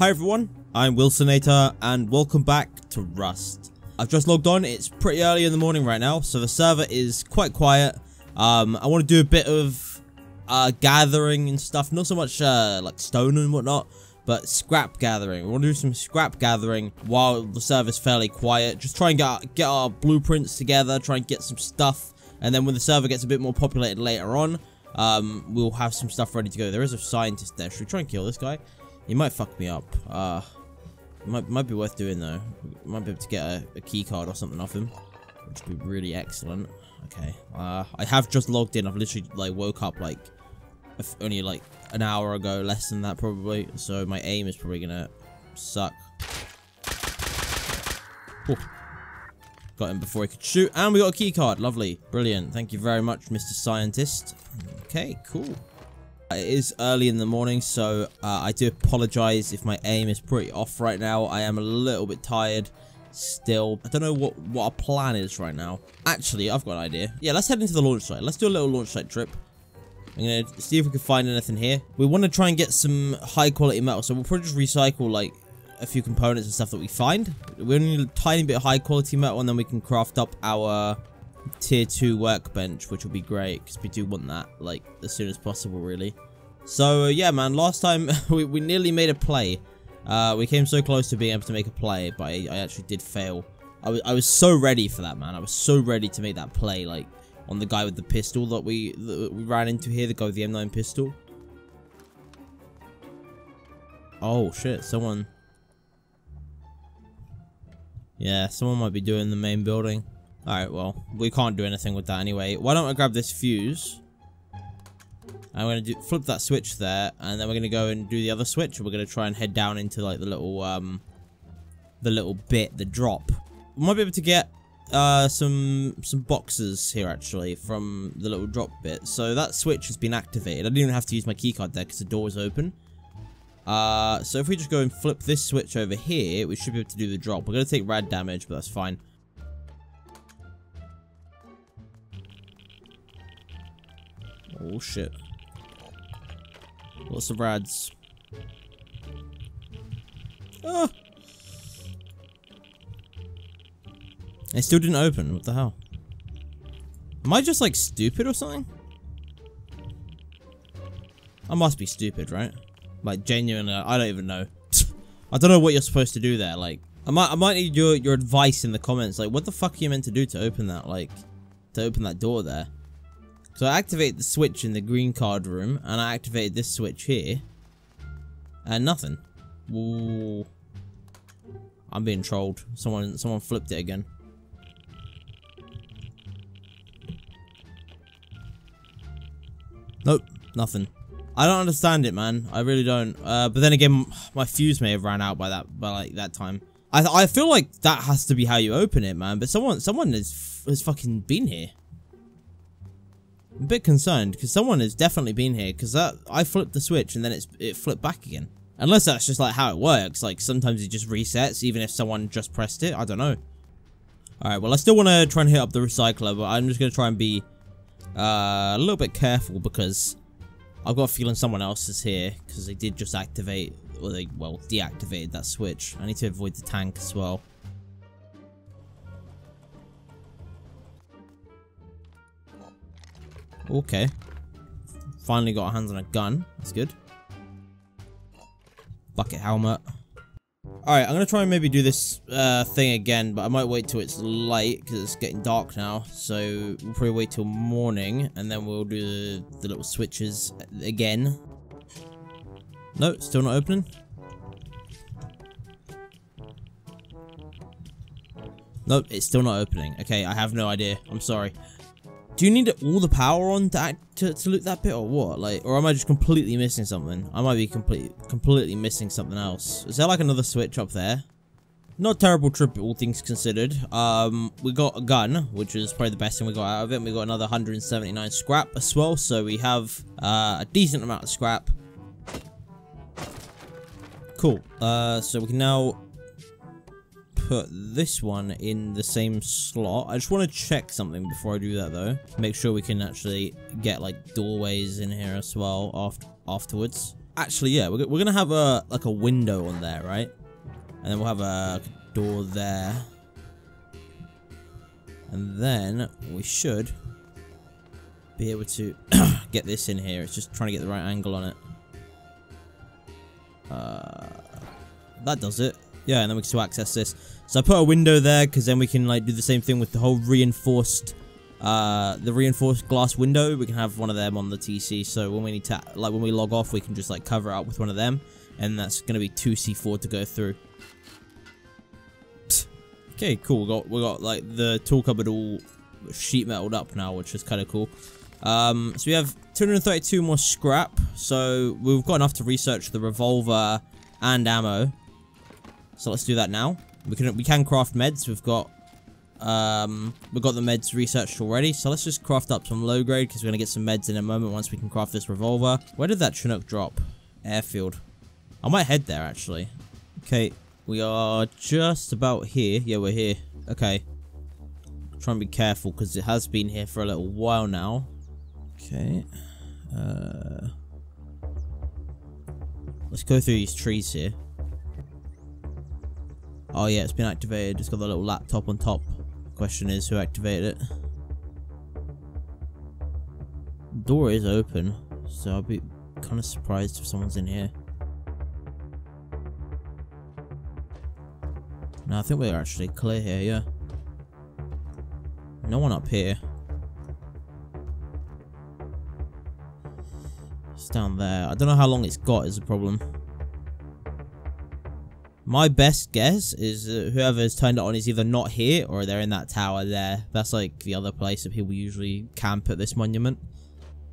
Hi everyone, I'm Wilsonator and welcome back to Rust. I've just logged on, it's pretty early in the morning right now, so the server is quite quiet. Um, I want to do a bit of uh, gathering and stuff, not so much uh, like stone and whatnot, but scrap gathering. We want to do some scrap gathering while the server's fairly quiet. Just try and get, get our blueprints together, try and get some stuff, and then when the server gets a bit more populated later on, um, we'll have some stuff ready to go. There is a scientist there. Should we try and kill this guy? He might fuck me up. Uh, might, might be worth doing though. Might be able to get a, a key card or something off him. Which would be really excellent. Okay. Uh, I have just logged in. I've literally like woke up like only like an hour ago. Less than that probably. So my aim is probably gonna suck. Whew. Got him before he could shoot. And we got a key card. Lovely. Brilliant. Thank you very much, Mr. Scientist. Okay, cool. It is early in the morning, so uh, I do apologize if my aim is pretty off right now. I am a little bit tired still. I don't know what, what our plan is right now. Actually, I've got an idea. Yeah, let's head into the launch site. Let's do a little launch site trip. I'm going to see if we can find anything here. We want to try and get some high quality metal, so we'll probably just recycle like a few components and stuff that we find. We only need a tiny bit of high quality metal and then we can craft up our tier 2 workbench, which will be great because we do want that like as soon as possible really. So uh, yeah man, last time we, we nearly made a play. Uh, we came so close to being able to make a play, but I, I actually did fail. I was, I was so ready for that man, I was so ready to make that play like on the guy with the pistol that we, that we ran into here, the guy with the M9 pistol. Oh shit, someone... Yeah, someone might be doing the main building. Alright, well, we can't do anything with that anyway. Why don't I grab this fuse? I'm going to flip that switch there, and then we're going to go and do the other switch. We're going to try and head down into, like, the little, um, the little bit, the drop. We might be able to get, uh, some, some boxes here, actually, from the little drop bit. So that switch has been activated. I didn't even have to use my keycard there, because the door is open. Uh, so if we just go and flip this switch over here, we should be able to do the drop. We're going to take rad damage, but that's fine. Oh shit. Lots of rads. Ah! It still didn't open. What the hell? Am I just like stupid or something? I must be stupid, right? Like genuinely, I don't even know. I don't know what you're supposed to do there. Like, I might, I might need your your advice in the comments. Like, what the fuck are you meant to do to open that? Like, to open that door there? So I activate the switch in the green card room, and I activated this switch here, and nothing. Ooh. I'm being trolled. Someone, someone flipped it again. Nope, nothing. I don't understand it, man. I really don't. Uh, but then again, my fuse may have ran out by that, by like that time. I I feel like that has to be how you open it, man. But someone someone has has fucking been here. I'm a bit concerned because someone has definitely been here because I flipped the switch and then it's it flipped back again. Unless that's just like how it works. Like sometimes it just resets even if someone just pressed it. I don't know. Alright, well I still want to try and hit up the recycler but I'm just going to try and be uh, a little bit careful because I've got a feeling someone else is here because they did just activate or they, well, deactivated that switch. I need to avoid the tank as well. Okay. Finally got our hands on a gun. That's good. Bucket helmet. Alright, I'm going to try and maybe do this uh, thing again, but I might wait till it's light, because it's getting dark now. So, we'll probably wait till morning, and then we'll do the, the little switches again. No, still not opening. Nope, it's still not opening. Okay, I have no idea. I'm sorry. Do you need all the power on to, act, to, to loot that bit or what? Like, or am I just completely missing something? I might be complete, completely missing something else. Is there like another switch up there? Not terrible trip, all things considered. Um, we got a gun, which is probably the best thing we got out of it. And We got another 179 scrap as well, so we have uh, a decent amount of scrap. Cool. Uh, so we can now put this one in the same slot. I just want to check something before I do that though. Make sure we can actually get like doorways in here as well after afterwards. actually, yeah, we're, we're gonna have a like a window on there, right? And then we'll have a door there. And then we should be able to get this in here. It's just trying to get the right angle on it. Uh, that does it. Yeah, and then we can still access this. So I put a window there because then we can like do the same thing with the whole reinforced, uh, the reinforced glass window. We can have one of them on the TC. So when we need to, like when we log off, we can just like cover up with one of them, and that's gonna be two C4 to go through. Okay, cool. We got we got like the tool cupboard all sheet metaled up now, which is kind of cool. Um, so we have 232 more scrap. So we've got enough to research the revolver and ammo. So let's do that now. We can we can craft meds. We've got um we've got the meds researched already. So let's just craft up some low grade because we're gonna get some meds in a moment once we can craft this revolver. Where did that Chinook drop? Airfield. I might head there actually. Okay, we are just about here. Yeah, we're here. Okay. Try and be careful because it has been here for a little while now. Okay. Uh, let's go through these trees here. Oh yeah, it's been activated. It's got the little laptop on top. Question is, who activated it? Door is open, so I'll be kind of surprised if someone's in here. No, I think we're actually clear here, yeah. No one up here. It's down there. I don't know how long it's got is the problem. My best guess is that whoever's turned it on is either not here or they're in that tower there. That's like the other place that people usually camp at this monument.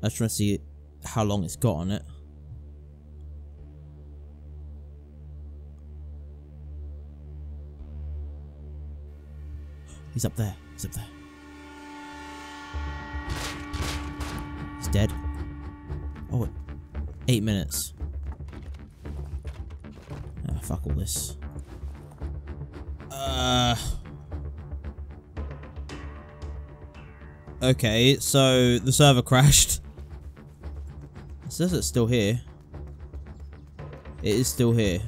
I was trying to see how long it's got on it. He's up there. He's up there. He's dead. Oh, eight minutes. Fuck all this. Uh. Okay, so the server crashed. It says it's still here. It is still here.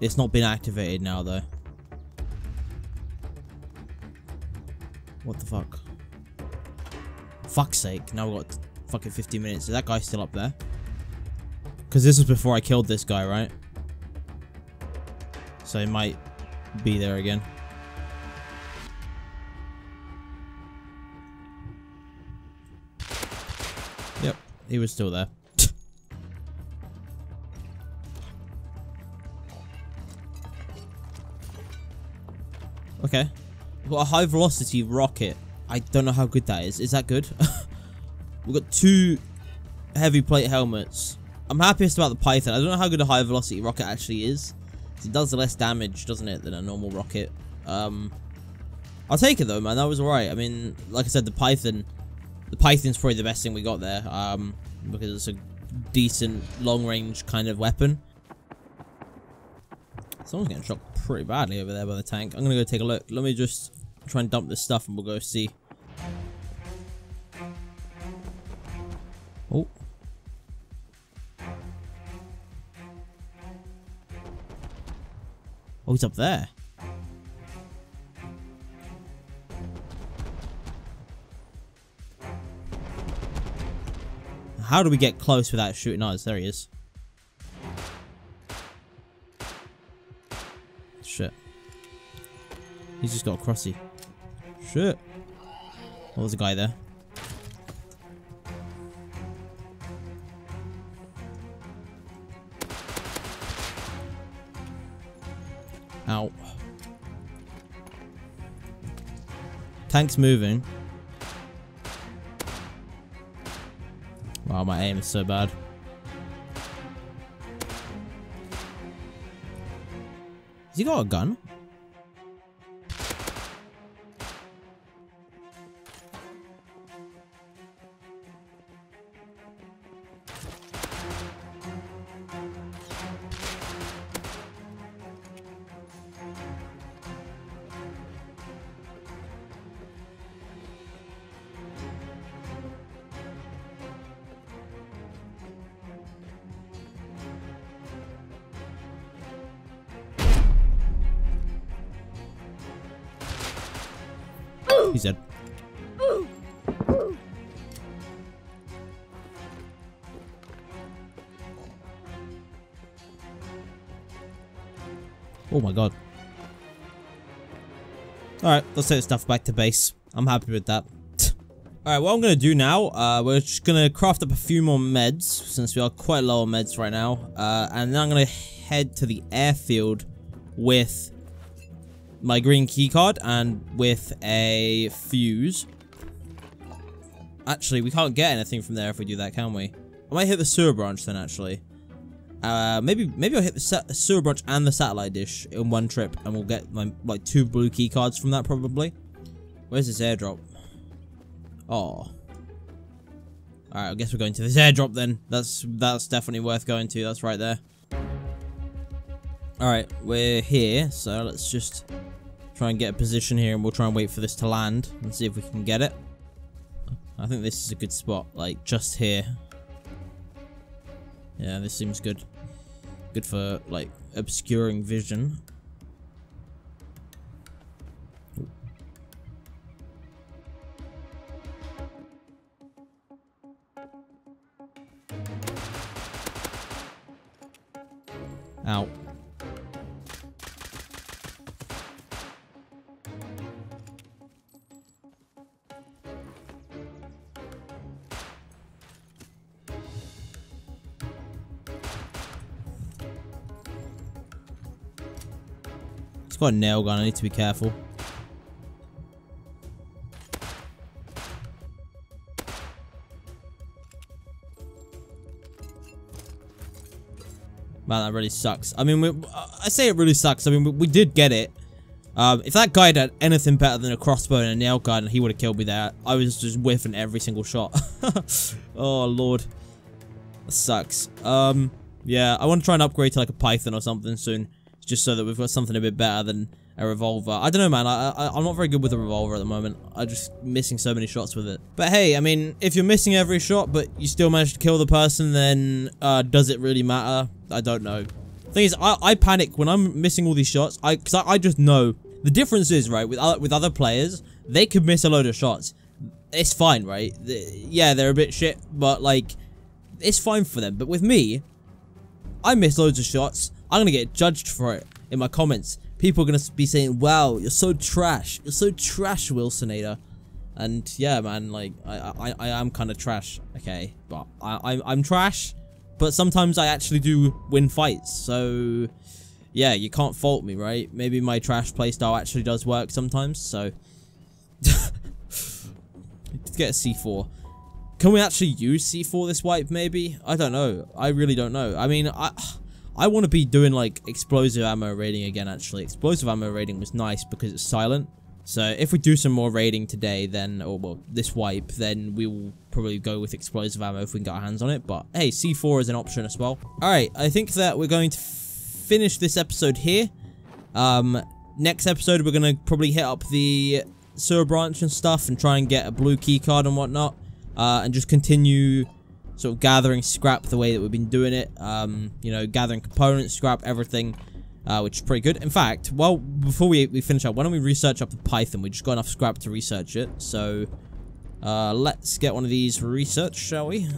It's not been activated now, though. What the fuck? Fuck's sake, now we've got fucking 15 minutes. Is that guy still up there? Because this was before I killed this guy, right? So he might be there again. Yep, he was still there. okay. We've got a high velocity rocket. I don't know how good that is. Is that good? We've got two heavy plate helmets. I'm happiest about the Python. I don't know how good a high velocity rocket actually is. It does less damage, doesn't it, than a normal rocket. Um, I'll take it though, man. That was alright. I mean, like I said, the Python, the Python's probably the best thing we got there. Um, because it's a decent long range kind of weapon. Someone's getting shot pretty badly over there by the tank. I'm gonna go take a look. Let me just try and dump this stuff and we'll go see. Oh, he's up there. How do we get close without shooting us? There he is. Shit. He's just got a crossy. Shit. Oh, there's a guy there. Ow. Tank's moving. Wow, my aim is so bad. Has he got a gun? He's dead. Oh my god. Alright, let's take stuff back to base. I'm happy with that. Alright, what I'm going to do now, uh, we're just going to craft up a few more meds, since we are quite low on meds right now. Uh, and then I'm going to head to the airfield with my green keycard and with a fuse. Actually, we can't get anything from there if we do that, can we? I might hit the sewer branch then, actually. Uh, maybe maybe I'll hit the sewer branch and the satellite dish in one trip, and we'll get my, like two blue key cards from that probably. Where's this airdrop? Oh. Alright, I guess we're going to this airdrop then. That's that's definitely worth going to. That's right there. Alright, we're here, so let's just try and get a position here and we'll try and wait for this to land and see if we can get it. I think this is a good spot, like just here. Yeah, this seems good. Good for, like, obscuring vision. Ow. Got a nail gun. I need to be careful. Man, that really sucks. I mean, we, I say it really sucks. I mean, we, we did get it. Um, if that guy had anything better than a crossbow and a nail gun, he would have killed me there. I was just whiffing every single shot. oh, lord. That sucks. Um, yeah, I want to try and upgrade to like a python or something soon just so that we've got something a bit better than a revolver. I don't know, man. I, I, am not very good with a revolver at the moment. I'm just missing so many shots with it. But hey, I mean, if you're missing every shot, but you still manage to kill the person, then uh, does it really matter? I don't know. Thing is, I, I panic when I'm missing all these shots. I, cause I, I just know. The difference is, right, with other, with other players, they could miss a load of shots. It's fine, right? Yeah, they're a bit shit, but like, it's fine for them. But with me, I miss loads of shots. I'm gonna get judged for it in my comments. People are gonna be saying, "Wow, you're so trash. You're so trash, Wilsonator." And yeah, man, like I I, I am kind of trash. Okay, but I I'm, I'm trash, but sometimes I actually do win fights. So yeah, you can't fault me, right? Maybe my trash playstyle actually does work sometimes. So let's get a C4. Can we actually use C4 this wipe, maybe? I don't know. I really don't know. I mean, I I want to be doing like explosive ammo raiding again actually. Explosive ammo raiding was nice because it's silent. So if we do some more raiding today then, or well, this wipe, then we will probably go with explosive ammo if we can get our hands on it. But hey, C4 is an option as well. Alright, I think that we're going to finish this episode here. Um, next episode we're going to probably hit up the sewer branch and stuff and try and get a blue key card and whatnot. Uh, and just continue sort of gathering scrap the way that we've been doing it. Um, you know, gathering components, scrap, everything, uh, which is pretty good. In fact, well, before we, we finish up, why don't we research up the Python? We just got enough scrap to research it. So, uh, let's get one of these research, shall we?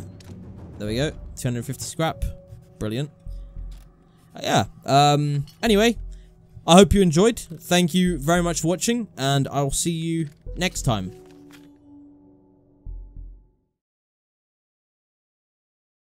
There we go. 250 scrap. Brilliant. Uh, yeah. Um, anyway, I hope you enjoyed. Thank you very much for watching, and I'll see you next time.